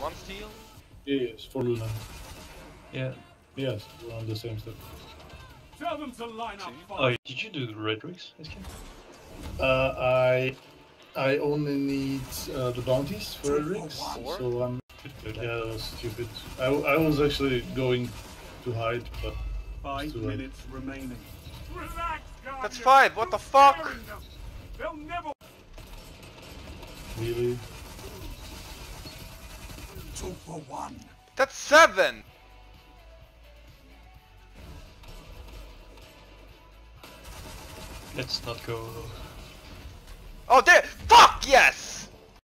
One steal? Yes, for Luna. Yeah. Yes, we're on the same step. Tell them to line up See? Oh, did you do the red rigs? SK? Uh, I I only need uh, the bounties for Red Rigs, so I'm Could yeah that. that was stupid. I, I was actually going to hide, but Five too late. minutes remaining. Relax, Guardian. That's five, what the fuck? They'll never. really Two for one. That's seven! Let's not go. Oh, there! Fuck yes!